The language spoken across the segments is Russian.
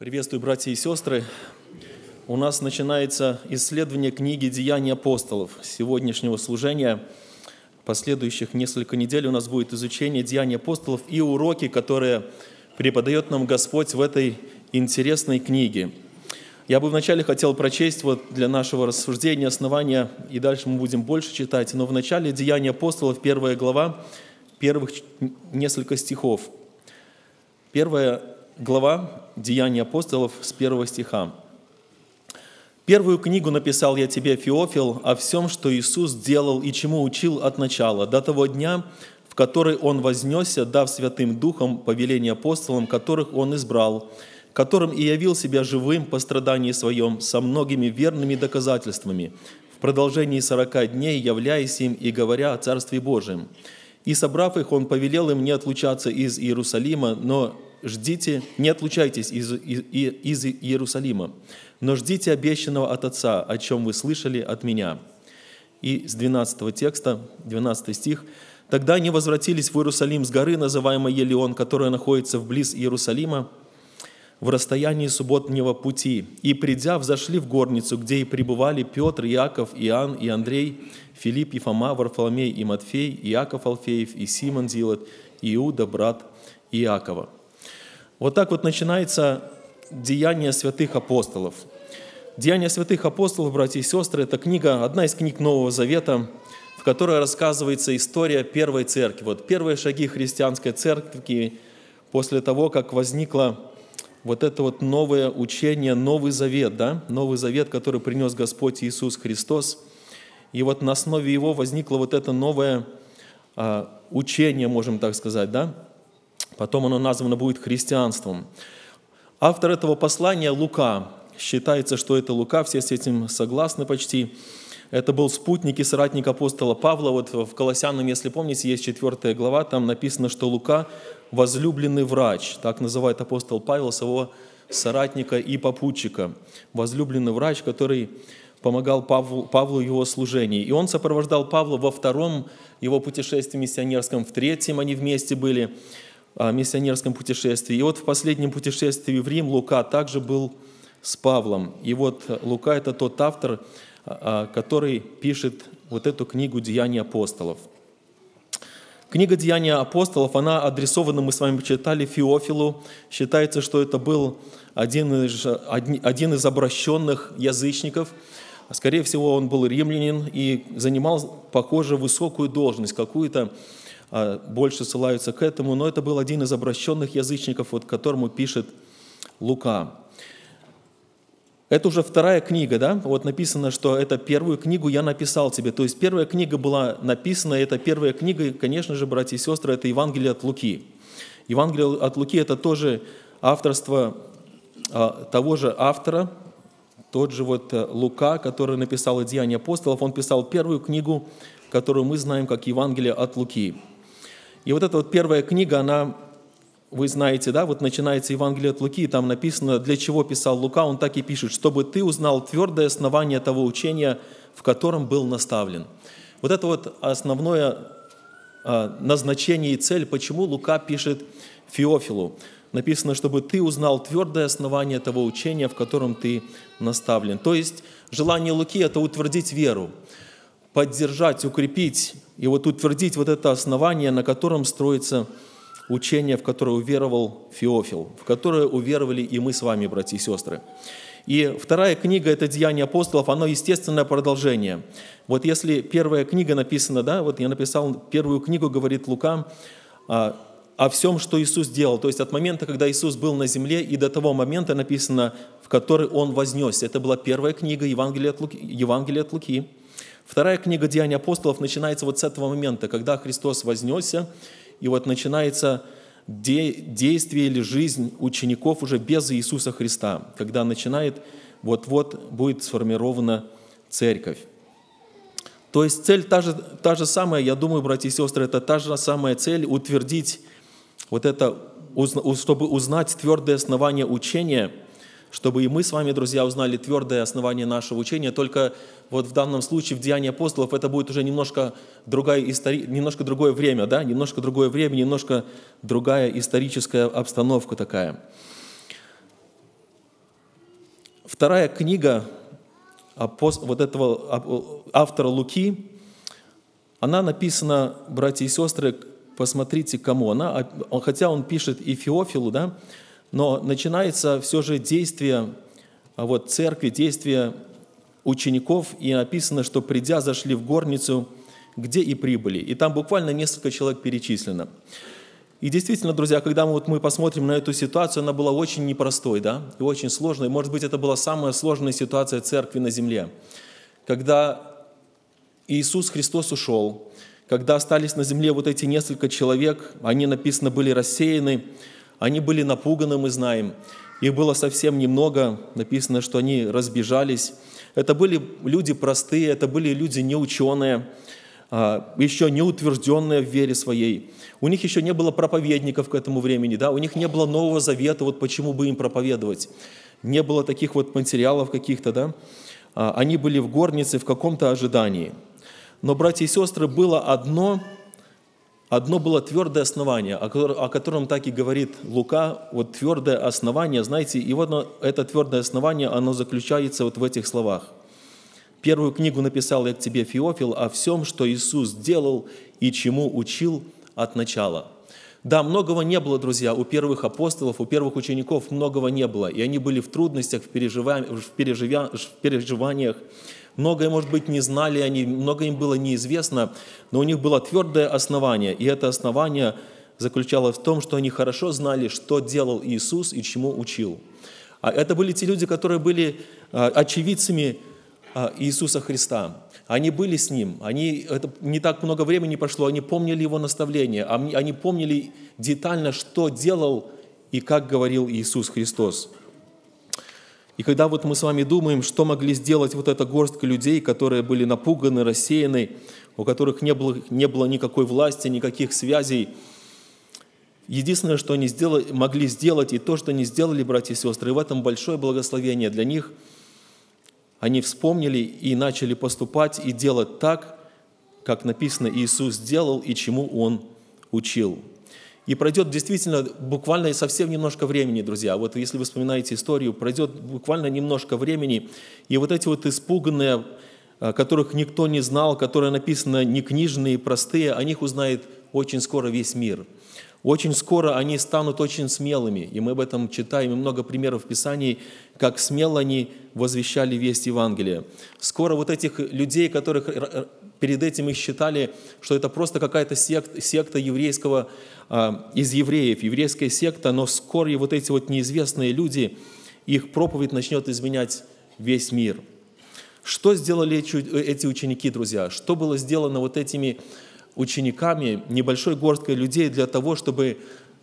Приветствую, братья и сестры. У нас начинается исследование книги «Деяния апостолов» сегодняшнего служения. Последующих несколько недель у нас будет изучение «Деяний апостолов» и уроки, которые преподает нам Господь в этой интересной книге. Я бы вначале хотел прочесть вот для нашего рассуждения основания, и дальше мы будем больше читать. Но в начале «Деяния апостолов», первая глава, первых несколько стихов. Первая глава Деяний апостолов с первого стиха. «Первую книгу написал я тебе, Феофил, о всем, что Иисус делал и чему учил от начала, до того дня, в который Он вознесся, дав Святым Духом повеление апостолам, которых Он избрал, которым и явил себя живым по страдании Своем, со многими верными доказательствами, в продолжении сорока дней, являясь им и говоря о Царстве Божьем. И, собрав их, Он повелел им не отлучаться из Иерусалима, но ждите, не отлучайтесь из, из, из Иерусалима, но ждите обещанного от Отца, о чем вы слышали от меня». И с 12 текста, 12 стих, «Тогда они возвратились в Иерусалим с горы, называемой Елеон, которая находится вблиз Иерусалима, в расстоянии субботнего пути, и, придя, взошли в горницу, где и пребывали Петр, Иаков, Иоанн и Андрей, Филипп и Фома, Варфоломей и Матфей, Иаков Алфеев и Симон Зилот, Иуда, брат Иакова». Вот так вот начинается деяние святых апостолов. Деяния святых апостолов, братья и сестры, это книга, одна из книг Нового Завета, в которой рассказывается история первой церкви. Вот первые шаги христианской церкви после того, как возникло вот это вот новое учение, Новый Завет, да? Новый Завет, который принес Господь Иисус Христос. И вот на основе его возникло вот это новое а, учение, можем так сказать, да? Потом оно названо будет христианством. Автор этого послания Лука. Считается, что это Лука, все с этим согласны почти. Это был спутник и соратник апостола Павла. Вот в Колоссянам, если помните, есть четвертая глава, там написано, что Лука – возлюбленный врач. Так называет апостол Павел своего соратника и попутчика. Возлюбленный врач, который помогал Павлу, Павлу его служении. И он сопровождал Павла во втором его путешествии миссионерском, в третьем они вместе были миссионерском путешествии. И вот в последнем путешествии в Рим Лука также был с Павлом. И вот Лука – это тот автор, а, а, который пишет вот эту книгу «Деяния апостолов». Книга «Деяния апостолов», она адресована, мы с вами читали, Феофилу. Считается, что это был один из, один из обращенных язычников. Скорее всего, он был римлянин и занимал, похоже, высокую должность, какую-то больше ссылаются к этому, но это был один из обращенных язычников, вот которому пишет Лука. Это уже вторая книга, да? Вот написано, что это первую книгу я написал тебе. То есть первая книга была написана, и это первая книга, конечно же, братья и сестры, это Евангелие от Луки. Евангелие от Луки – это тоже авторство а, того же автора, тот же вот э, Лука, который написал «Деяния апостолов», он писал первую книгу, которую мы знаем как Евангелие от Луки. И вот эта вот первая книга, она, вы знаете, да, вот начинается Евангелие от Луки, и там написано, для чего писал Лука, он так и пишет, чтобы ты узнал твердое основание того учения, в котором был наставлен. Вот это вот основное а, назначение и цель, почему Лука пишет Феофилу. Написано, чтобы ты узнал твердое основание того учения, в котором ты наставлен. То есть желание Луки – это утвердить веру, поддержать, укрепить и вот утвердить вот это основание, на котором строится учение, в которое уверовал Феофил, в которое уверовали и мы с вами, братья и сестры. И вторая книга – это «Деяния апостолов», оно естественное продолжение. Вот если первая книга написана, да, вот я написал первую книгу, говорит Лука, а, о всем, что Иисус делал. То есть от момента, когда Иисус был на земле, и до того момента написано, в который Он вознесся. Это была первая книга Евангелия от Луки. Евангелие от Луки. Вторая книга Деяний апостолов начинается вот с этого момента, когда Христос вознесся, и вот начинается де- действие или жизнь учеников уже без Иисуса Христа, когда начинает, вот-вот будет сформирована церковь. То есть цель та же, та же самая, я думаю, братья и сестры, это та же самая цель утвердить вот это, чтобы узнать твердое основание учения – чтобы и мы с вами, друзья, узнали твердое основание нашего учения. Только вот в данном случае в Деянии апостолов это будет уже немножко, другая истори... немножко другое время, да? немножко другое время, немножко другая историческая обстановка такая. Вторая книга вот этого автора Луки, она написана, братья и сестры, посмотрите, кому она, хотя он пишет и Феофилу, да, но начинается все же действие вот, церкви, действие учеников, и написано, что придя, зашли в горницу, где и прибыли. И там буквально несколько человек перечислено. И действительно, друзья, когда мы, вот мы посмотрим на эту ситуацию, она была очень непростой, да, и очень сложной. Может быть, это была самая сложная ситуация церкви на земле. Когда Иисус Христос ушел, когда остались на земле вот эти несколько человек, они, написано, были рассеяны, они были напуганы, мы знаем. Их было совсем немного, написано, что они разбежались. Это были люди простые, это были люди неученые, а, еще не утвержденные в вере своей. У них еще не было проповедников к этому времени, да? у них не было Нового Завета, вот почему бы им проповедовать. Не было таких вот материалов каких-то, да? А, они были в горнице в каком-то ожидании. Но, братья и сестры, было одно, одно было твердое основание, о котором так и говорит Лука, вот твердое основание, знаете, и вот это твердое основание, оно заключается вот в этих словах. Первую книгу написал я к тебе, Феофил, о всем, что Иисус делал и чему учил от начала. Да, многого не было, друзья, у первых апостолов, у первых учеников многого не было. И они были в трудностях, в, переживаниях, в переживаниях. Многое, может быть, не знали они, многое им было неизвестно, но у них было твердое основание. И это основание заключалось в том, что они хорошо знали, что делал Иисус и чему учил. А это были те люди, которые были а, очевидцами а, Иисуса Христа. Они были с Ним, они, это не так много времени прошло, они помнили Его наставления, они помнили детально, что делал и как говорил Иисус Христос. И когда вот мы с вами думаем, что могли сделать вот эта горстка людей, которые были напуганы, рассеяны, у которых не было, не было никакой власти, никаких связей, единственное, что они сделали, могли сделать, и то, что они сделали, братья и сестры, и в этом большое благословение для них – они вспомнили и начали поступать и делать так, как написано Иисус сделал и чему Он учил. И пройдет действительно буквально совсем немножко времени, друзья. Вот если вы вспоминаете историю, пройдет буквально немножко времени, и вот эти вот испуганные, э, которых никто не знал, которые написаны не книжные, простые, о них узнает очень скоро весь мир – очень скоро они станут очень смелыми, и мы об этом читаем, и много примеров в Писании, как смело они возвещали весть Евангелия. Скоро вот этих людей, которых перед этим их считали, что это просто какая-то секта, секта еврейского, а, из евреев, еврейская секта, но вскоре вот эти вот неизвестные люди, их проповедь начнет изменять весь мир. Что сделали эти ученики, друзья? Что было сделано вот этими учениками, небольшой горсткой людей для того, чтобы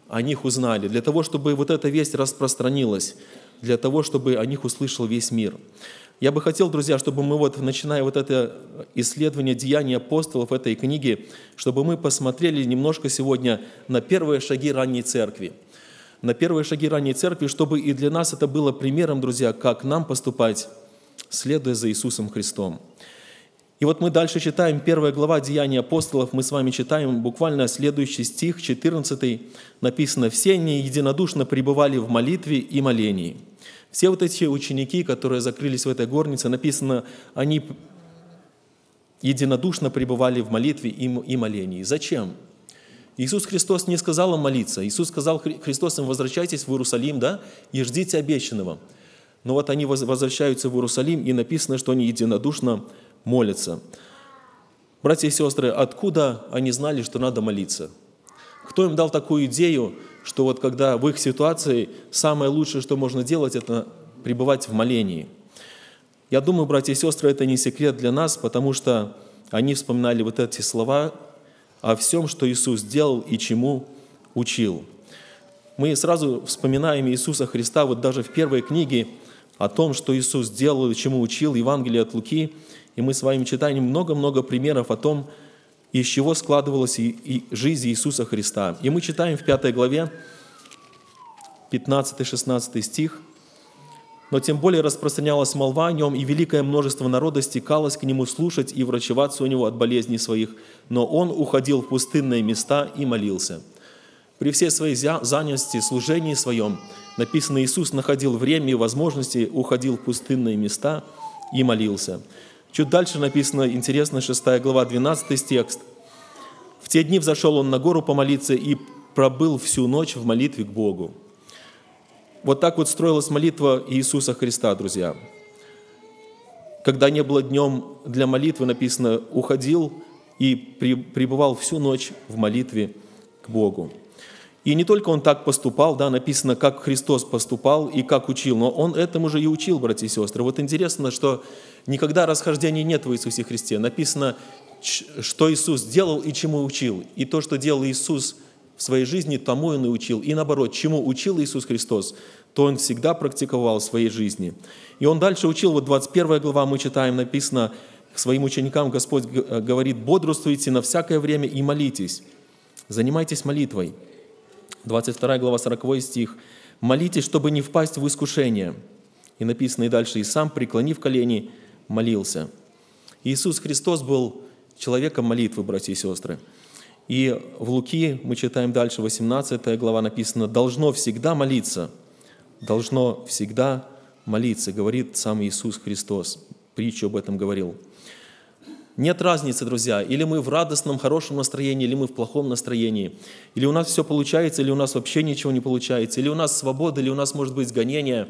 о них узнали, для того, чтобы вот эта весть распространилась, для того, чтобы о них услышал весь мир. Я бы хотел, друзья, чтобы мы вот, начиная вот это исследование деяний апостолов этой книги, чтобы мы посмотрели немножко сегодня на первые шаги ранней церкви. На первые шаги ранней церкви, чтобы и для нас это было примером, друзья, как нам поступать, следуя за Иисусом Христом. И вот мы дальше читаем первая глава Деяний апостолов, мы с вами читаем буквально следующий стих, 14, написано «Все они единодушно пребывали в молитве и молении». Все вот эти ученики, которые закрылись в этой горнице, написано, они единодушно пребывали в молитве и молении. Зачем? Иисус Христос не сказал им молиться. Иисус сказал Христос им, возвращайтесь в Иерусалим, да, и ждите обещанного. Но вот они возвращаются в Иерусалим, и написано, что они единодушно молятся. Братья и сестры, откуда они знали, что надо молиться? Кто им дал такую идею, что вот когда в их ситуации самое лучшее, что можно делать, это пребывать в молении? Я думаю, братья и сестры, это не секрет для нас, потому что они вспоминали вот эти слова о всем, что Иисус делал и чему учил. Мы сразу вспоминаем Иисуса Христа, вот даже в первой книге о том, что Иисус делал и чему учил, Евангелие от Луки – и мы с вами читаем много-много примеров о том, из чего складывалась и, и жизнь Иисуса Христа. И мы читаем в 5 главе 15-16 стих. «Но тем более распространялась молва о нем, и великое множество народа стекалось к нему слушать и врачеваться у него от болезней своих. Но он уходил в пустынные места и молился». При всей своей занятости, служении своем, написано, Иисус находил время и возможности, уходил в пустынные места и молился. Чуть дальше написано, интересно, 6 глава, 12 текст. «В те дни взошел он на гору помолиться и пробыл всю ночь в молитве к Богу». Вот так вот строилась молитва Иисуса Христа, друзья. Когда не было днем для молитвы, написано, уходил и пребывал всю ночь в молитве к Богу. И не только он так поступал, да, написано, как Христос поступал и как учил, но он этому же и учил, братья и сестры. Вот интересно, что никогда расхождений нет в Иисусе Христе. Написано, что Иисус делал и чему учил. И то, что делал Иисус в своей жизни, тому он и учил. И наоборот, чему учил Иисус Христос, то он всегда практиковал в своей жизни. И он дальше учил, вот 21 глава мы читаем, написано, своим ученикам Господь говорит, бодрствуйте на всякое время и молитесь. Занимайтесь молитвой. 22 глава, 40 стих. «Молитесь, чтобы не впасть в искушение». И написано и дальше, «И сам, преклонив колени, молился». Иисус Христос был человеком молитвы, братья и сестры. И в Луки мы читаем дальше, 18 глава написано, «Должно всегда молиться, должно всегда молиться», говорит сам Иисус Христос. Притчу об этом говорил. Нет разницы, друзья, или мы в радостном, хорошем настроении, или мы в плохом настроении. Или у нас все получается, или у нас вообще ничего не получается. Или у нас свобода, или у нас может быть гонение.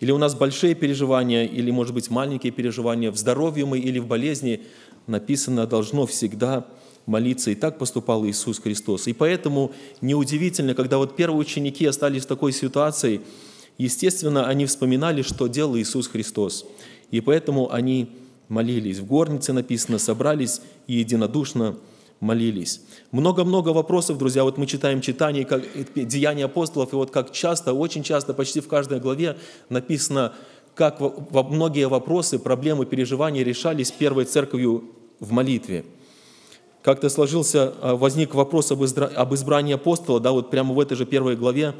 Или у нас большие переживания, или, может быть, маленькие переживания. В здоровье мы или в болезни написано должно всегда молиться. И так поступал Иисус Христос. И поэтому неудивительно, когда вот первые ученики остались в такой ситуации, естественно, они вспоминали, что делал Иисус Христос. И поэтому они молились. В горнице написано, собрались и единодушно молились. Много-много вопросов, друзья. Вот мы читаем читание, как, Деяния апостолов, и вот как часто, очень часто, почти в каждой главе написано, как во многие вопросы, проблемы, переживания решались первой церковью в молитве. Как-то сложился, а, возник вопрос об, избрании апостола, да, вот прямо в этой же первой главе,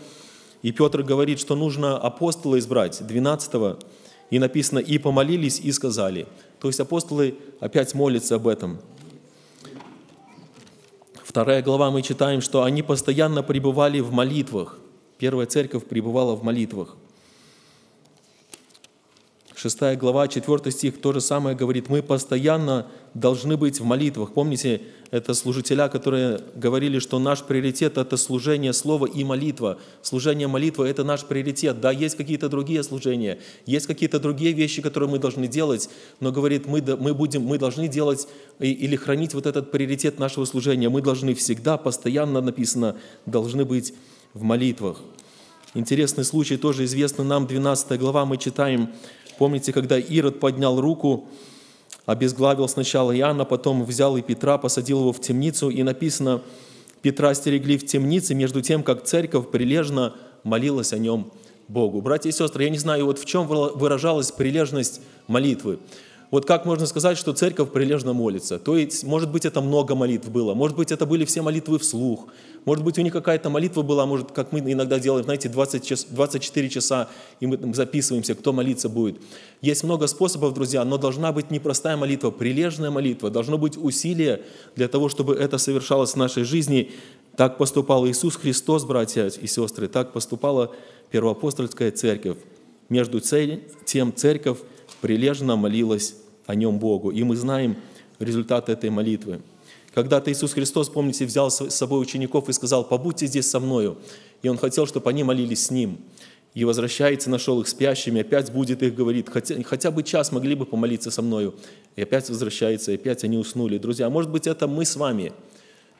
и Петр говорит, что нужно апостола избрать, 12 и написано, и помолились, и сказали. То есть апостолы опять молятся об этом. Вторая глава мы читаем, что они постоянно пребывали в молитвах. Первая церковь пребывала в молитвах. Шестая глава, четвертый стих, то же самое говорит, мы постоянно должны быть в молитвах. Помните, это служителя, которые говорили, что наш приоритет – это служение слова и молитва. Служение молитвы – это наш приоритет. Да, есть какие-то другие служения, есть какие-то другие вещи, которые мы должны делать, но, говорит, мы, мы, будем, мы должны делать или хранить вот этот приоритет нашего служения. Мы должны всегда, постоянно написано, должны быть в молитвах. Интересный случай, тоже известный нам, 12 глава, мы читаем, помните, когда Ирод поднял руку, обезглавил сначала Иоанна, потом взял и Петра, посадил его в темницу, и написано, Петра стерегли в темнице, между тем, как церковь прилежно молилась о нем Богу. Братья и сестры, я не знаю, вот в чем выражалась прилежность молитвы. Вот как можно сказать, что церковь прилежно молится? То есть, может быть, это много молитв было, может быть, это были все молитвы вслух, может быть, у них какая-то молитва была, может, как мы иногда делаем, знаете, 20 час, 24 часа, и мы записываемся, кто молиться будет. Есть много способов, друзья, но должна быть не простая молитва, прилежная молитва, должно быть усилие для того, чтобы это совершалось в нашей жизни. Так поступал Иисус Христос, братья и сестры, так поступала первоапостольская церковь. Между тем церковь прилежно молилась о нем Богу. И мы знаем результат этой молитвы. Когда-то Иисус Христос, помните, взял с собой учеников и сказал, побудьте здесь со мною. И Он хотел, чтобы они молились с Ним. И возвращается, нашел их спящими, опять будет их, говорит, хотя, хотя бы час могли бы помолиться со мною. И опять возвращается, и опять они уснули. Друзья, может быть, это мы с вами,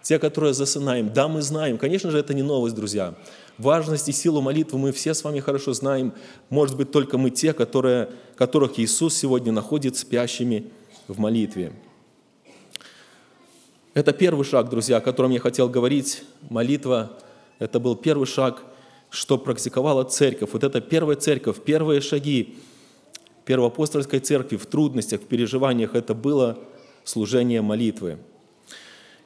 те, которые засынаем. Да, мы знаем. Конечно же, это не новость, друзья. Важность и силу молитвы мы все с вами хорошо знаем. Может быть, только мы те, которые, которых Иисус сегодня находит спящими в молитве. Это первый шаг, друзья, о котором я хотел говорить. Молитва – это был первый шаг, что практиковала церковь. Вот это первая церковь, первые шаги первоапостольской церкви в трудностях, в переживаниях – это было служение молитвы.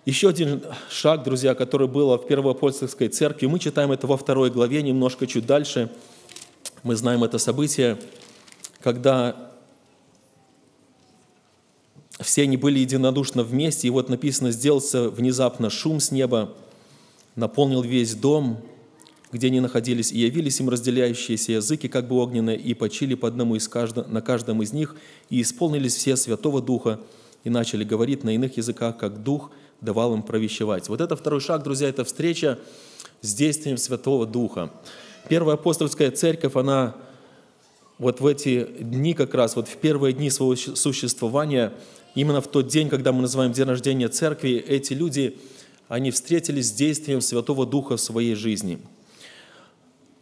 Еще один шаг, друзья, который был в Первоапостольской церкви, мы читаем это во второй главе, немножко чуть дальше. Мы знаем это событие, когда все они были единодушно вместе, и вот написано, сделался внезапно шум с неба, наполнил весь дом, где они находились, и явились им разделяющиеся языки, как бы огненные, и почили по одному из каждого, на каждом из них, и исполнились все Святого Духа, и начали говорить на иных языках, как Дух давал им провещевать. Вот это второй шаг, друзья, это встреча с действием Святого Духа. Первая апостольская церковь, она вот в эти дни как раз, вот в первые дни своего существования, именно в тот день, когда мы называем день рождения церкви, эти люди, они встретились с действием Святого Духа в своей жизни –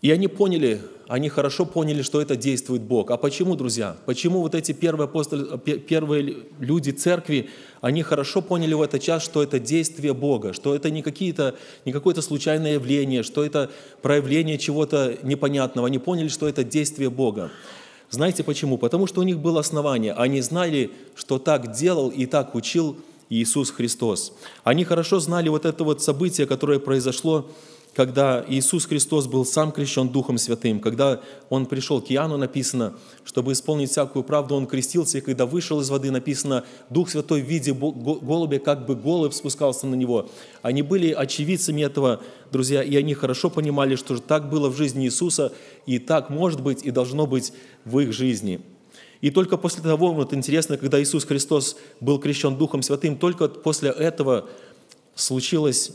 и они поняли, они хорошо поняли, что это действует Бог. А почему, друзья? Почему вот эти первые, апостолы, первые люди церкви, они хорошо поняли в этот час, что это действие Бога, что это не, какие-то, не какое-то случайное явление, что это проявление чего-то непонятного. Они поняли, что это действие Бога. Знаете почему? Потому что у них было основание. Они знали, что так делал и так учил Иисус Христос. Они хорошо знали вот это вот событие, которое произошло когда Иисус Христос был сам крещен Духом Святым, когда Он пришел к Иоанну, написано, чтобы исполнить всякую правду, Он крестился, и когда вышел из воды, написано, Дух Святой в виде голубя, как бы голубь спускался на Него. Они были очевидцами этого, друзья, и они хорошо понимали, что так было в жизни Иисуса, и так может быть и должно быть в их жизни. И только после того, вот интересно, когда Иисус Христос был крещен Духом Святым, только после этого случилось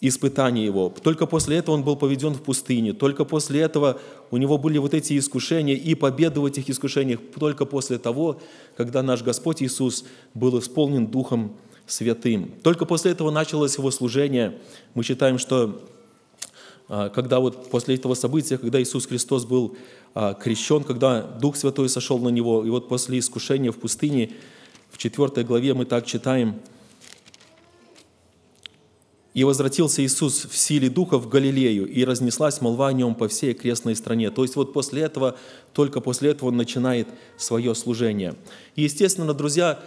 испытания его. Только после этого он был поведен в пустыне. Только после этого у него были вот эти искушения и победы в этих искушениях. Только после того, когда наш Господь Иисус был исполнен Духом Святым. Только после этого началось его служение. Мы считаем, что а, когда вот после этого события, когда Иисус Христос был а, крещен, когда Дух Святой сошел на него, и вот после искушения в пустыне, в 4 главе мы так читаем – и возвратился Иисус в силе Духа в Галилею, и разнеслась молва о нем по всей крестной стране. То есть вот после этого, только после этого он начинает свое служение. Естественно, друзья,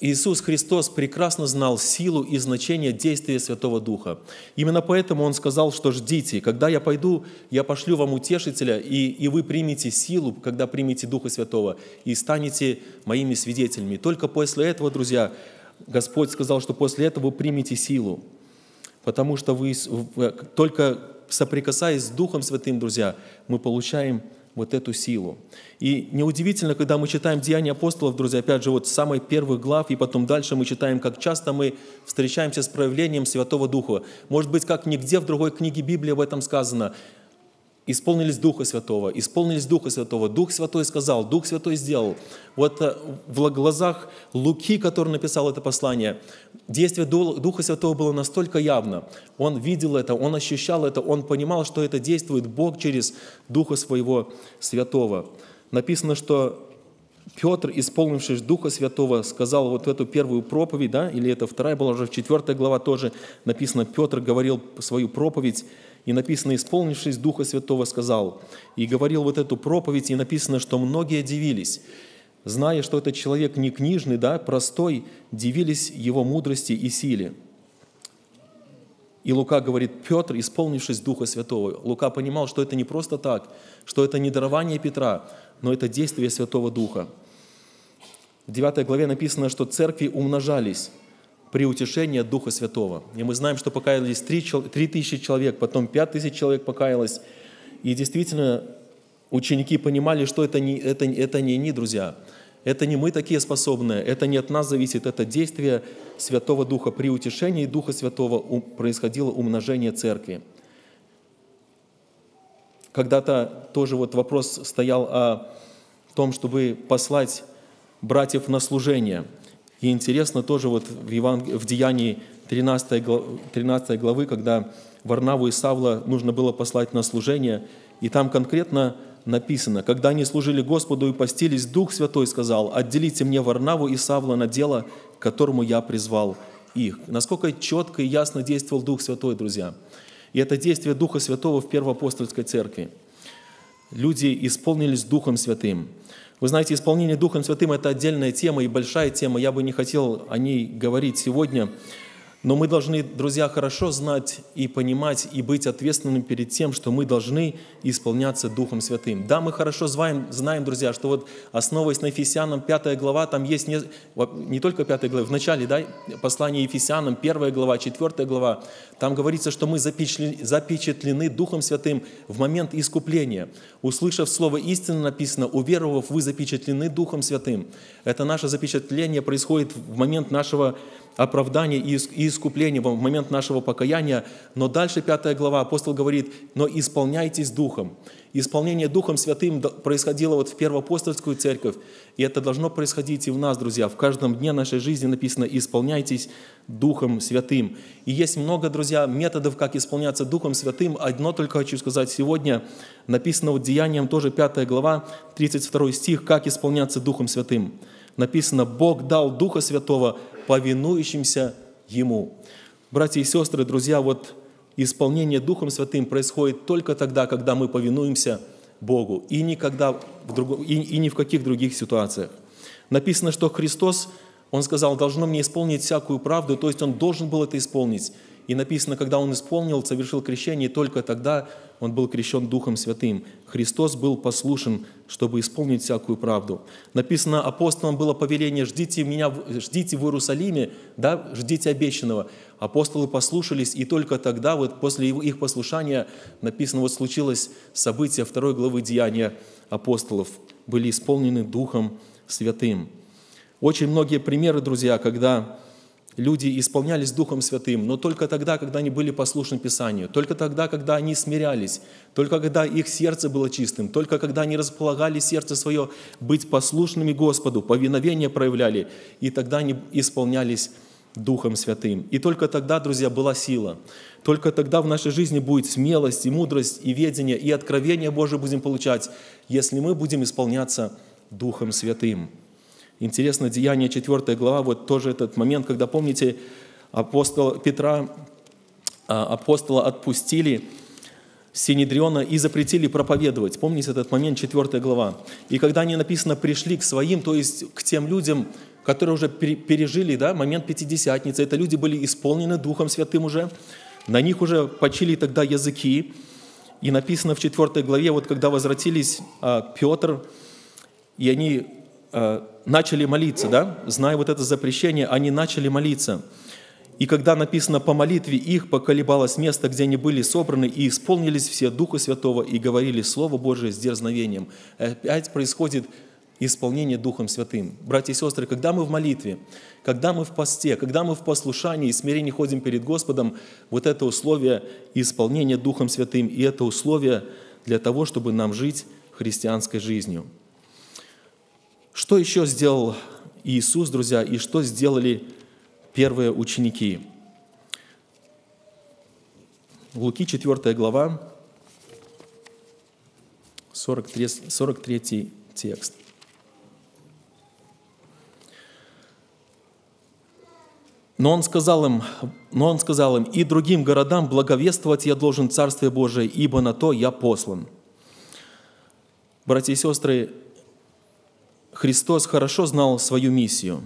Иисус Христос прекрасно знал силу и значение действия Святого Духа. Именно поэтому Он сказал, что ждите, когда я пойду, я пошлю вам утешителя, и, и вы примете силу, когда примете Духа Святого, и станете моими свидетелями. Только после этого, друзья, Господь сказал, что после этого вы примете силу потому что вы, только соприкасаясь с Духом Святым, друзья, мы получаем вот эту силу. И неудивительно, когда мы читаем Деяния апостолов, друзья, опять же, вот с самой первых глав, и потом дальше мы читаем, как часто мы встречаемся с проявлением Святого Духа. Может быть, как нигде в другой книге Библии об этом сказано исполнились Духа Святого, исполнились Духа Святого. Дух Святой сказал, Дух Святой сделал. Вот э, в глазах Луки, который написал это послание, действие Духа Святого было настолько явно. Он видел это, он ощущал это, он понимал, что это действует Бог через Духа Своего Святого. Написано, что Петр, исполнившись Духа Святого, сказал вот эту первую проповедь, да, или это вторая была уже, в четвертой глава тоже написано, Петр говорил свою проповедь, и написано, исполнившись Духа Святого, сказал, и говорил вот эту проповедь, и написано, что многие дивились, зная, что этот человек не книжный, да, простой, дивились его мудрости и силе. И Лука говорит, Петр, исполнившись Духа Святого. Лука понимал, что это не просто так, что это не дарование Петра, но это действие Святого Духа. В 9 главе написано, что церкви умножались при утешении Духа Святого. И мы знаем, что покаялись 3, 3 тысячи человек, потом 5 тысяч человек покаялось. И действительно, ученики понимали, что это не, это, это не они, друзья. Это не мы такие способные, это не от нас зависит, это действие Святого Духа. При утешении Духа Святого происходило умножение церкви. Когда-то тоже вот вопрос стоял о том, чтобы послать братьев на служение – и интересно тоже вот в, Еван... в Деянии 13, глав... 13 главы, когда Варнаву и Савла нужно было послать на служение, и там конкретно написано, когда они служили Господу и постились, Дух Святой сказал, отделите мне Варнаву и Савла на дело, к которому я призвал их. Насколько четко и ясно действовал Дух Святой, друзья. И это действие Духа Святого в Первоапостольской церкви. Люди исполнились Духом Святым. Вы знаете, исполнение Духом Святым – это отдельная тема и большая тема. Я бы не хотел о ней говорить сегодня. Но мы должны, друзья, хорошо знать и понимать, и быть ответственными перед тем, что мы должны исполняться Духом Святым. Да, мы хорошо знаем, знаем друзья, что вот основываясь на Ефесянам, 5 глава, там есть не, не только 5 глава, в начале да, послания Ефесянам, 1 глава, 4 глава, там говорится, что мы запечатлены Духом Святым в момент искупления. Услышав слово истины, написано, уверовав, вы запечатлены Духом Святым. Это наше запечатление происходит в момент нашего оправдания и искупления, в момент нашего покаяния. Но дальше пятая глава апостол говорит, но исполняйтесь Духом. Исполнение Духом Святым происходило вот в Первоапостольскую церковь, и это должно происходить и в нас, друзья. В каждом дне нашей жизни написано «исполняйтесь Духом Святым». И есть много, друзья, методов, как исполняться Духом Святым. Одно только хочу сказать сегодня. Написано вот Деянием, тоже 5 глава, 32 стих, как исполняться Духом Святым. Написано «Бог дал Духа Святого повинующимся Ему. Братья и сестры, друзья, вот исполнение Духом Святым происходит только тогда, когда мы повинуемся Богу, и, никогда в друг... и, и ни в каких других ситуациях. Написано, что Христос, Он сказал, должно мне исполнить всякую правду, то есть Он должен был это исполнить. И написано, когда Он исполнил, совершил крещение, только тогда Он был крещен Духом Святым. Христос был послушен, чтобы исполнить всякую правду. Написано, апостолам было повеление, ждите меня, ждите в Иерусалиме, да, ждите обещанного. Апостолы послушались, и только тогда, вот после их послушания, написано, вот случилось событие второй главы Деяния апостолов, были исполнены Духом Святым. Очень многие примеры, друзья, когда люди исполнялись Духом Святым, но только тогда, когда они были послушны Писанию, только тогда, когда они смирялись, только когда их сердце было чистым, только когда они располагали сердце свое быть послушными Господу, повиновение проявляли, и тогда они исполнялись Духом Святым. И только тогда, друзья, была сила. Только тогда в нашей жизни будет смелость и мудрость, и ведение, и откровение Божие будем получать, если мы будем исполняться Духом Святым. Интересно, Деяние 4 глава, вот тоже этот момент, когда, помните, апостола Петра, а, апостола отпустили Синедриона и запретили проповедовать. Помните этот момент, 4 глава. И когда они, написано, пришли к своим, то есть к тем людям, которые уже пережили да, момент Пятидесятницы, это люди были исполнены Духом Святым уже, на них уже почили тогда языки, и написано в 4 главе, вот когда возвратились а, Петр, и они Э, начали молиться, да, зная вот это запрещение, они начали молиться. И когда написано по молитве их, поколебалось место, где они были собраны, и исполнились все Духа Святого, и говорили Слово Божие с дерзновением. Опять происходит исполнение Духом Святым. Братья и сестры, когда мы в молитве, когда мы в посте, когда мы в послушании и смирении ходим перед Господом, вот это условие исполнения Духом Святым, и это условие для того, чтобы нам жить христианской жизнью – что еще сделал Иисус, друзья, и что сделали первые ученики? Луки 4 глава, 43, 43 текст. Но он, сказал им, но он сказал им, «И другим городам благовествовать я должен Царствие Божие, ибо на то я послан». Братья и сестры, Христос хорошо знал свою миссию.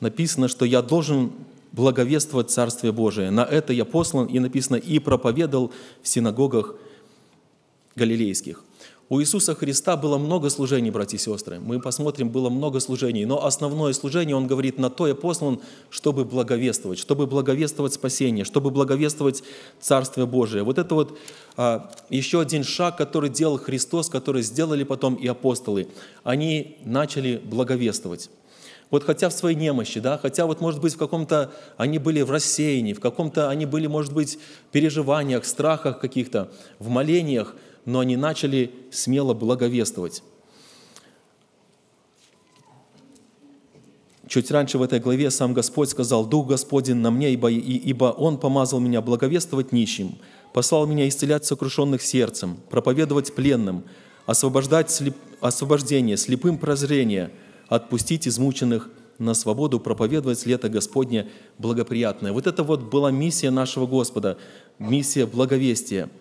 Написано, что я должен благовествовать Царствие Божие. На это я послан, и написано, и проповедовал в синагогах галилейских. У Иисуса Христа было много служений, братья и сестры. Мы посмотрим, было много служений. Но основное служение, Он говорит, на то я послан, чтобы благовествовать, чтобы благовествовать спасение, чтобы благовествовать Царствие Божие. Вот это вот а, еще один шаг, который делал Христос, который сделали потом и апостолы. Они начали благовествовать. Вот хотя в своей немощи, да, хотя вот, может быть, в каком-то они были в рассеянии, в каком-то они были, может быть, переживаниях, страхах каких-то, в молениях – но они начали смело благовествовать. Чуть раньше в этой главе сам Господь сказал, «Дух Господень на мне, ибо, ибо Он помазал меня благовествовать нищим, послал меня исцелять сокрушенных сердцем, проповедовать пленным, освобождать слеп, освобождение, слепым прозрение, отпустить измученных на свободу, проповедовать лето Господне благоприятное». Вот это вот была миссия нашего Господа, миссия благовестия –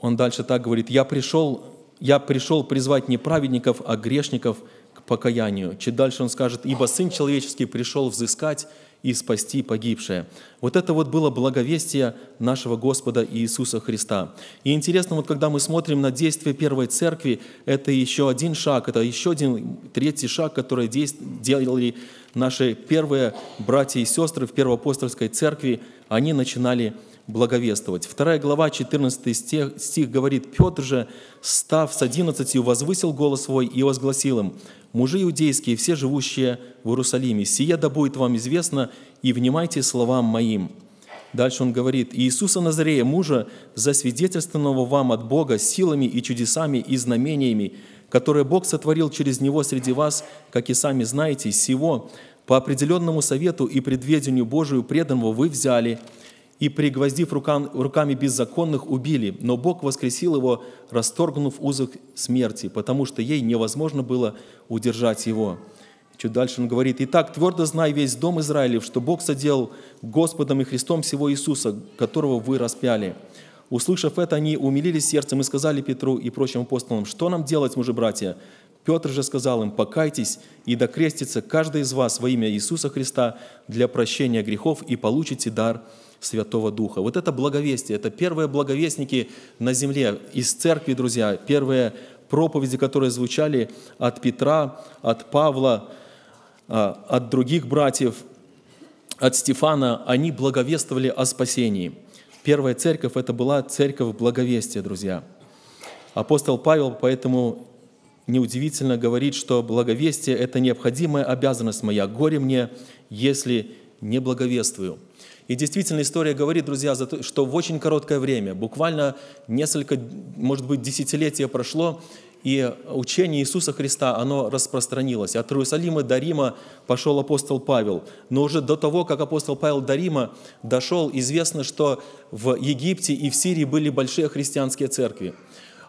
Он дальше так говорит, «Я пришел, я пришел призвать не праведников, а грешников к покаянию. Чуть дальше он скажет, «Ибо Сын Человеческий пришел взыскать и спасти погибшее». Вот это вот было благовестие нашего Господа Иисуса Христа. И интересно, вот когда мы смотрим на действие Первой Церкви, это еще один шаг, это еще один третий шаг, который делали наши первые братья и сестры в Первоапостольской Церкви, они начинали благовествовать. Вторая глава, 14 стих, стих говорит, «Петр же, став с одиннадцатью, возвысил голос свой и возгласил им, «Мужи иудейские, все живущие в Иерусалиме, сие да будет вам известно, и внимайте словам моим». Дальше он говорит, «Иисуса Назарея, мужа, засвидетельственного вам от Бога силами и чудесами и знамениями, которые Бог сотворил через Него среди вас, как и сами знаете, сего по определенному совету и предведению Божию преданного вы взяли – и, пригвоздив рукам, руками беззаконных, убили. Но Бог воскресил его, расторгнув узок смерти, потому что ей невозможно было удержать его. Чуть дальше он говорит, «Итак, твердо знай весь дом Израилев, что Бог соделал Господом и Христом всего Иисуса, которого вы распяли». Услышав это, они умилились сердцем и сказали Петру и прочим апостолам, «Что нам делать, мужи-братья?» Петр же сказал им, «Покайтесь и докрестится каждый из вас во имя Иисуса Христа для прощения грехов и получите дар Святого Духа. Вот это благовестие, это первые благовестники на земле из церкви, друзья, первые проповеди, которые звучали от Петра, от Павла, а, от других братьев, от Стефана, они благовествовали о спасении. Первая церковь – это была церковь благовестия, друзья. Апостол Павел поэтому неудивительно говорит, что благовестие – это необходимая обязанность моя. Горе мне, если не благовествую. И действительно история говорит, друзья, что в очень короткое время, буквально несколько, может быть, десятилетия прошло, и учение Иисуса Христа, оно распространилось. От Иерусалима до Рима пошел апостол Павел. Но уже до того, как апостол Павел до Рима дошел, известно, что в Египте и в Сирии были большие христианские церкви.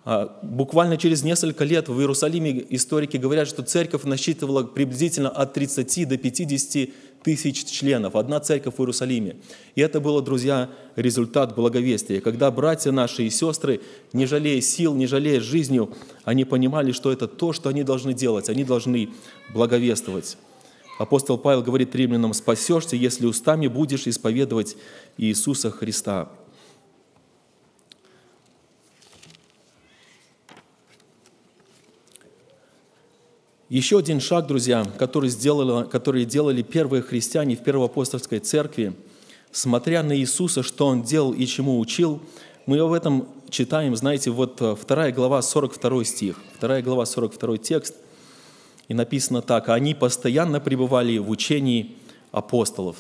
А, буквально через несколько лет в Иерусалиме историки говорят, что церковь насчитывала приблизительно от 30 до 50 тысяч членов, одна церковь в Иерусалиме. И это было, друзья, результат благовестия. Когда братья наши и сестры, не жалея сил, не жалея жизнью, они понимали, что это то, что они должны делать, они должны благовествовать. Апостол Павел говорит римлянам, спасешься, если устами будешь исповедовать Иисуса Христа. Еще один шаг, друзья, который, сделали, который делали первые христиане в Первоапостольской церкви, смотря на Иисуса, что Он делал и чему учил, мы об этом читаем, знаете, вот 2 э, глава, 42 стих, 2 глава, 42 текст, и написано так, «Они постоянно пребывали в учении апостолов».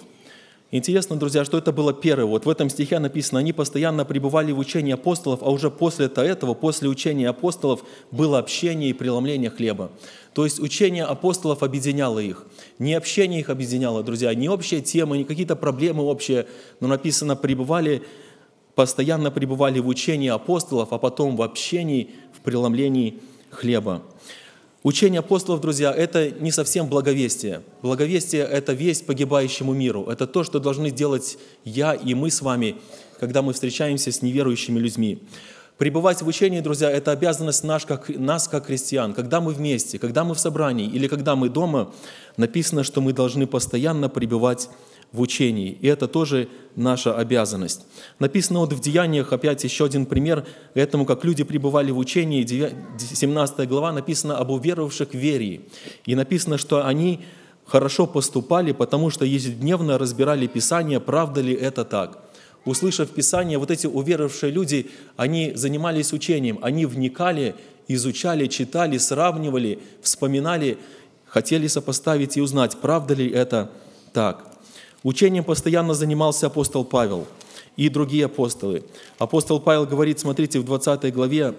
Интересно, друзья, что это было первое. Вот в этом стихе написано, они постоянно пребывали в учении апостолов, а уже после этого, после учения апостолов, было общение и преломление хлеба. То есть учение апостолов объединяло их. Не общение их объединяло, друзья, не общая тема, не какие-то проблемы общие, но написано, пребывали, постоянно пребывали в учении апостолов, а потом в общении, в преломлении хлеба. Учение апостолов, друзья, это не совсем благовестие. Благовестие – это весть погибающему миру. Это то, что должны делать я и мы с вами, когда мы встречаемся с неверующими людьми. Пребывать в учении, друзья, это обязанность наш, как, нас, как христиан. Когда мы вместе, когда мы в собрании или когда мы дома, написано, что мы должны постоянно пребывать в учении. И это тоже наша обязанность. Написано вот в Деяниях, опять еще один пример этому, как люди пребывали в учении. 17 глава написано об уверовавших вере. И написано, что они хорошо поступали, потому что ежедневно разбирали Писание, правда ли это так. Услышав Писание, вот эти уверовавшие люди, они занимались учением, они вникали, изучали, читали, сравнивали, вспоминали, хотели сопоставить и узнать, правда ли это так. Учением постоянно занимался апостол Павел и другие апостолы. Апостол Павел говорит, смотрите, в 20 главе,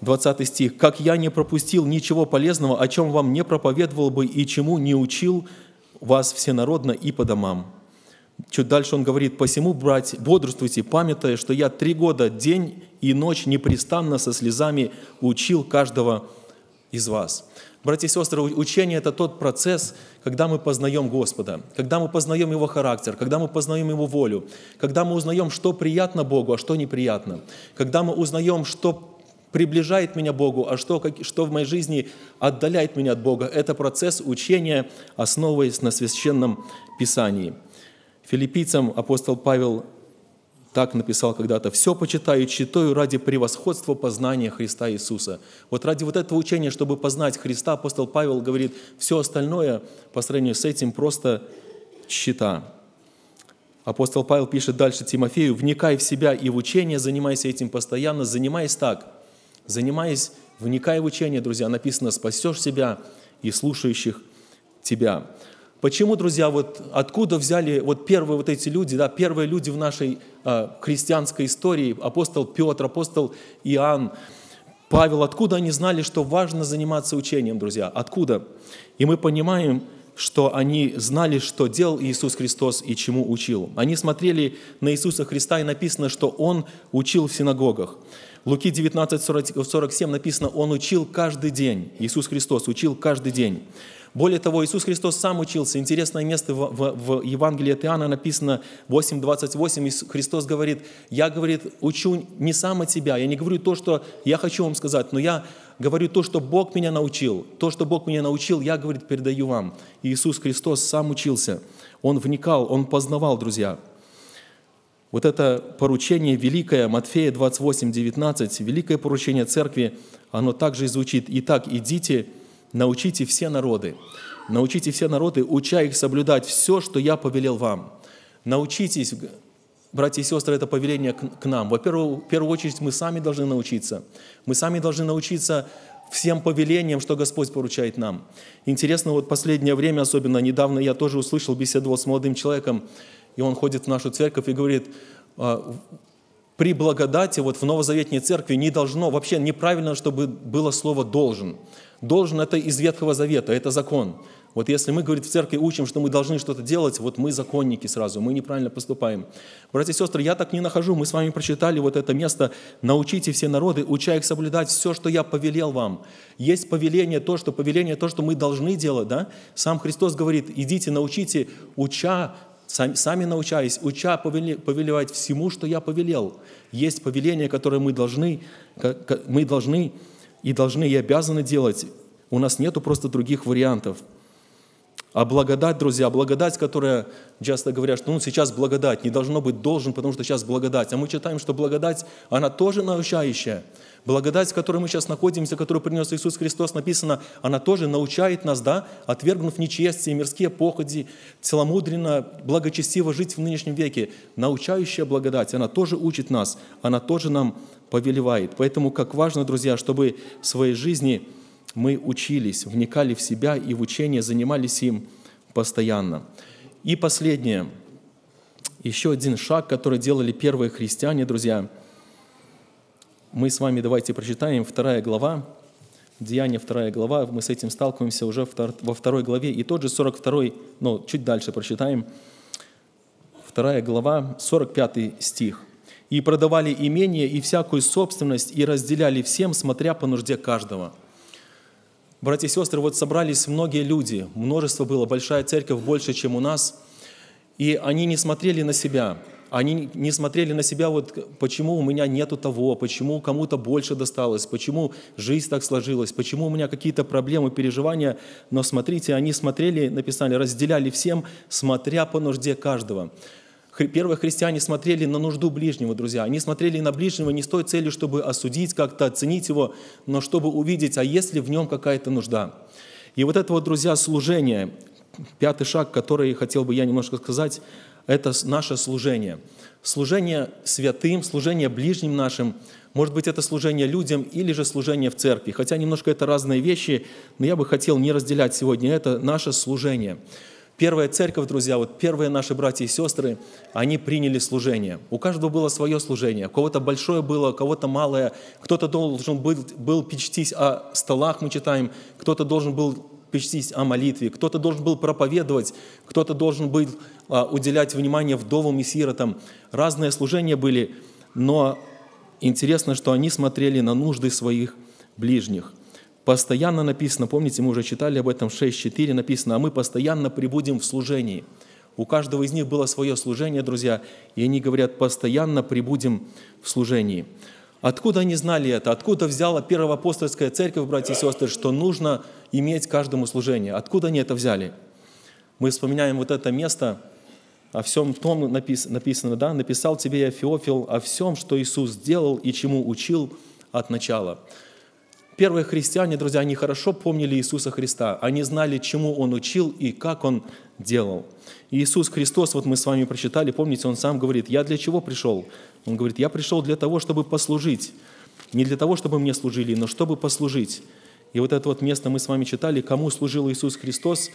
20 стих, «Как я не пропустил ничего полезного, о чем вам не проповедовал бы и чему не учил вас всенародно и по домам». Чуть дальше он говорит, «Посему, брать, бодрствуйте, памятая, что я три года день и ночь непрестанно со слезами учил каждого из вас». Братья и сестры, учение – это тот процесс, когда мы познаем Господа, когда мы познаем Его характер, когда мы познаем Его волю, когда мы узнаем, что приятно Богу, а что неприятно, когда мы узнаем, что приближает меня Богу, а что, как, что в моей жизни отдаляет меня от Бога. Это процесс учения, основываясь на священном Писании. Филиппийцам апостол Павел так написал когда-то, «Все почитаю, читаю ради превосходства познания Христа Иисуса». Вот ради вот этого учения, чтобы познать Христа, апостол Павел говорит, все остальное по сравнению с этим просто чита. Апостол Павел пишет дальше Тимофею, «Вникай в себя и в учение, занимайся этим постоянно, занимаясь так, занимаясь, вникай в учение, друзья, написано, спасешь себя и слушающих тебя». Почему, друзья, вот откуда взяли вот первые вот эти люди, да, первые люди в нашей э, христианской истории, апостол Петр, апостол Иоанн, Павел, откуда они знали, что важно заниматься учением, друзья? Откуда? И мы понимаем, что они знали, что делал Иисус Христос и чему учил. Они смотрели на Иисуса Христа, и написано, что Он учил в синагогах. Луки 19, 47 написано, Он учил каждый день. Иисус Христос учил каждый день. Более того, Иисус Христос сам учился. Интересное место в, в, в Евангелии от Иоанна написано 8.28. Иисус Христос говорит, я, говорит, учу не сам от себя, я не говорю то, что я хочу вам сказать, но я говорю то, что Бог меня научил. То, что Бог меня научил, я, говорит, передаю вам. Иисус Христос сам учился. Он вникал, Он познавал, друзья. Вот это поручение великое, Матфея 28, 19, великое поручение церкви, оно также звучит, «Итак, идите, научите все народы, научите все народы, уча их соблюдать все, что я повелел вам». Научитесь, братья и сестры, это повеление к нам. Во-первых, в первую очередь мы сами должны научиться. Мы сами должны научиться всем повелениям, что Господь поручает нам. Интересно, вот последнее время, особенно недавно, я тоже услышал, беседовал с молодым человеком, и он ходит в нашу церковь и говорит, «А, при благодати, вот в Новозаветней церкви не должно, вообще неправильно, чтобы было слово «должен». Должен – это из Ветхого Завета, это закон. Вот если мы, говорит, в церкви учим, что мы должны что-то делать, вот мы законники сразу, мы неправильно поступаем. Братья и сестры, я так не нахожу. Мы с вами прочитали вот это место. «Научите все народы, уча их соблюдать все, что я повелел вам». Есть повеление, то, что повеление, то, что мы должны делать. Да? Сам Христос говорит, идите, научите, уча сами, сами научаясь, уча повелевать всему, что я повелел. Есть повеление, которое мы должны, мы должны и должны и обязаны делать. У нас нету просто других вариантов. А благодать, друзья, благодать, которая часто говорят, что ну, сейчас благодать, не должно быть должен, потому что сейчас благодать. А мы читаем, что благодать, она тоже научающая. Благодать, в которой мы сейчас находимся, которую принес Иисус Христос, написано, она тоже научает нас, да, отвергнув нечестие, мирские походи, целомудренно, благочестиво жить в нынешнем веке. Научающая благодать, она тоже учит нас, она тоже нам повелевает. Поэтому как важно, друзья, чтобы в своей жизни мы учились, вникали в себя и в учение, занимались им постоянно. И последнее, еще один шаг, который делали первые христиане, друзья – мы с вами давайте прочитаем вторая глава, Деяние вторая глава, мы с этим сталкиваемся уже во второй главе, и тот же 42, ну, чуть дальше прочитаем, вторая глава, 45 стих. «И продавали имение и всякую собственность, и разделяли всем, смотря по нужде каждого». Братья и сестры, вот собрались многие люди, множество было, большая церковь, больше, чем у нас, и они не смотрели на себя – они не смотрели на себя, вот почему у меня нету того, почему кому-то больше досталось, почему жизнь так сложилась, почему у меня какие-то проблемы, переживания. Но смотрите, они смотрели, написали, разделяли всем, смотря по нужде каждого. Первые христиане смотрели на нужду ближнего, друзья. Они смотрели на ближнего не с той целью, чтобы осудить, как-то оценить его, но чтобы увидеть, а есть ли в нем какая-то нужда. И вот это вот, друзья, служение, пятый шаг, который хотел бы я немножко сказать – это наше служение. Служение святым, служение ближним нашим, может быть, это служение людям или же служение в церкви. Хотя немножко это разные вещи, но я бы хотел не разделять сегодня это наше служение. Первая церковь, друзья, вот первые наши братья и сестры, они приняли служение. У каждого было свое служение. У кого-то большое было, у кого-то малое. Кто-то должен был, был печтись о столах, мы читаем. Кто-то должен был печтись о молитве. Кто-то должен был проповедовать. Кто-то должен был а, уделять внимание вдовам и сиротам. Разные служения были, но интересно, что они смотрели на нужды своих ближних. Постоянно написано, помните, мы уже читали об этом 6.4, написано, а мы постоянно прибудем в служении. У каждого из них было свое служение, друзья, и они говорят, постоянно прибудем в служении. Откуда они знали это? Откуда взяла первая апостольская церковь, братья и сестры, что нужно иметь каждому служение? Откуда они это взяли? Мы вспоминаем вот это место, о всем том написано, да, написал тебе я, Феофил, о всем, что Иисус сделал и чему учил от начала. Первые христиане, друзья, они хорошо помнили Иисуса Христа. Они знали, чему Он учил и как Он делал. Иисус Христос, вот мы с вами прочитали, помните, Он сам говорит, «Я для чего пришел?» Он говорит, «Я пришел для того, чтобы послужить». Не для того, чтобы мне служили, но чтобы послужить. И вот это вот место мы с вами читали, кому служил Иисус Христос,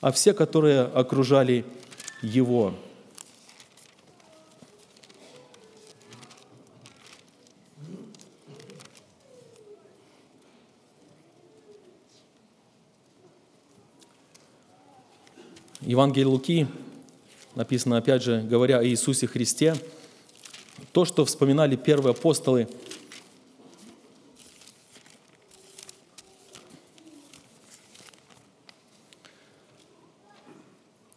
а все, которые окружали Его. Евангелие Луки написано, опять же, говоря о Иисусе Христе, то, что вспоминали первые апостолы,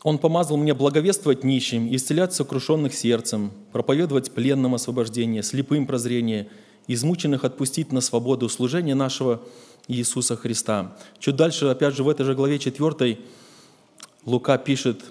Он помазал мне благовествовать нищим, исцелять сокрушенных сердцем, проповедовать пленным освобождение, слепым прозрение, измученных отпустить на свободу служение нашего Иисуса Христа. Чуть дальше, опять же, в этой же главе 4 Лука пишет,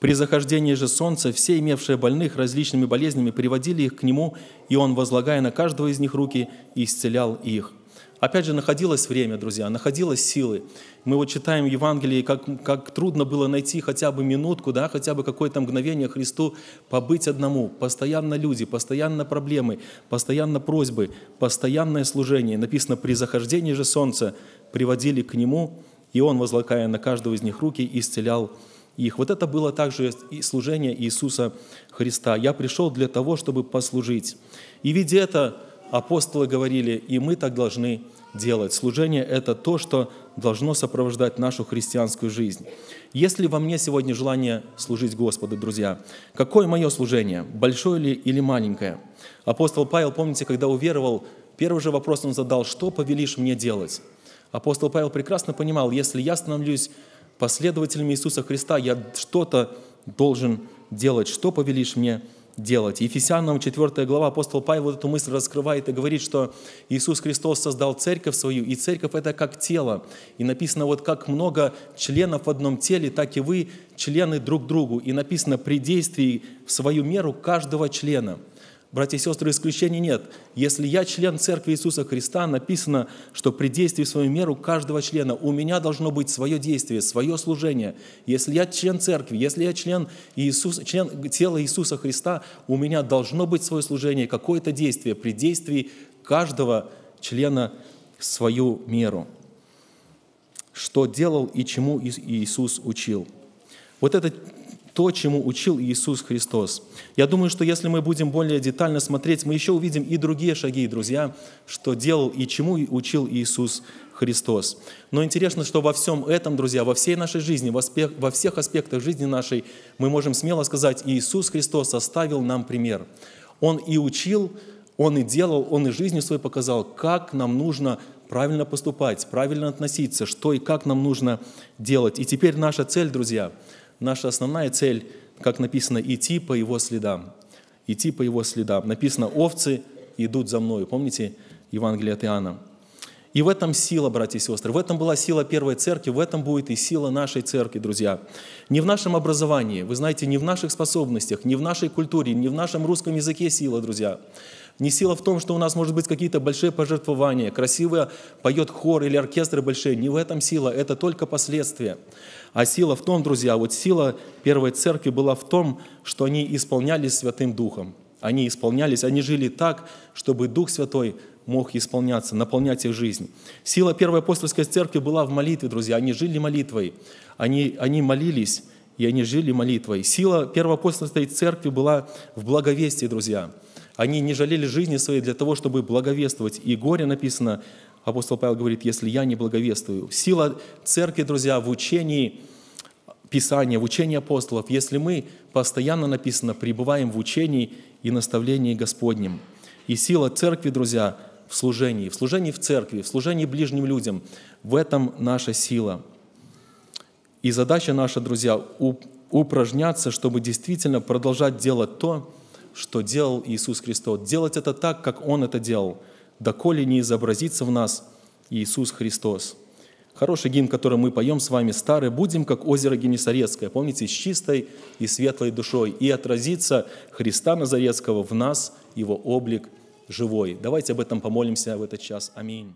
«При захождении же солнца все, имевшие больных различными болезнями, приводили их к Нему, и Он, возлагая на каждого из них руки, исцелял их». Опять же, находилось время, друзья, находилось силы. Мы вот читаем в Евангелии, как, как трудно было найти хотя бы минутку, да, хотя бы какое-то мгновение Христу побыть одному. Постоянно люди, постоянно проблемы, постоянно просьбы, постоянное служение. Написано, при захождении же солнца приводили к Нему, и Он, возлагая на каждого из них руки, исцелял их. Вот это было также и служение Иисуса Христа. «Я пришел для того, чтобы послужить». И видя это, апостолы говорили, и мы так должны делать. Служение – это то, что должно сопровождать нашу христианскую жизнь. Если во мне сегодня желание служить Господу, друзья, какое мое служение, большое ли или маленькое? Апостол Павел, помните, когда уверовал, первый же вопрос он задал, что повелишь мне делать? Апостол Павел прекрасно понимал, если я становлюсь последователем Иисуса Христа, я что-то должен делать, что повелишь мне делать. Ефесянам 4 глава апостол Павел вот эту мысль раскрывает и говорит, что Иисус Христос создал церковь свою, и церковь это как тело. И написано вот как много членов в одном теле, так и вы члены друг другу. И написано при действии в свою меру каждого члена – Братья и сестры, исключений нет. Если я член Церкви Иисуса Христа, написано, что при действии в свою меру каждого члена у меня должно быть свое действие, свое служение. Если я член Церкви, если я член, Иисус, член тела Иисуса Христа, у меня должно быть свое служение, какое-то действие при действии каждого члена свою меру. Что делал и чему Иисус учил. Вот это то, чему учил Иисус Христос. Я думаю, что если мы будем более детально смотреть, мы еще увидим и другие шаги, друзья, что делал и чему учил Иисус Христос. Но интересно, что во всем этом, друзья, во всей нашей жизни, во всех аспектах жизни нашей, мы можем смело сказать, Иисус Христос оставил нам пример. Он и учил, Он и делал, Он и жизнью своей показал, как нам нужно правильно поступать, правильно относиться, что и как нам нужно делать. И теперь наша цель, друзья – наша основная цель, как написано, идти по его следам. Идти по его следам. Написано, овцы идут за мною. Помните Евангелие от Иоанна? И в этом сила, братья и сестры, в этом была сила первой церкви, в этом будет и сила нашей церкви, друзья. Не в нашем образовании, вы знаете, не в наших способностях, не в нашей культуре, не в нашем русском языке сила, друзья. Не сила в том, что у нас может быть какие-то большие пожертвования, красиво поет хор или оркестры большие. Не в этом сила, это только последствия. А сила в том, друзья, вот сила первой церкви была в том, что они исполнялись Святым Духом. Они исполнялись, они жили так, чтобы Дух Святой мог исполняться, наполнять их жизнь. Сила Первой апостольской церкви была в молитве, друзья. Они жили молитвой, они, они молились, и они жили молитвой. Сила Первой апостольской церкви была в благовестии, друзья. Они не жалели жизни своей для того, чтобы благовествовать. И горе написано Апостол Павел говорит, если я не благовествую. Сила церкви, друзья, в учении Писания, в учении апостолов, если мы постоянно написано, пребываем в учении и наставлении Господнем. И сила церкви, друзья, в служении, в служении в церкви, в служении ближним людям. В этом наша сила. И задача наша, друзья, упражняться, чтобы действительно продолжать делать то, что делал Иисус Христос. Делать это так, как Он это делал, доколе не изобразится в нас Иисус Христос. Хороший гимн, который мы поем с вами, старый, «Будем, как озеро Генесарецкое», помните, с чистой и светлой душой, и отразится Христа Назарецкого в нас, Его облик живой. Давайте об этом помолимся в этот час. Аминь.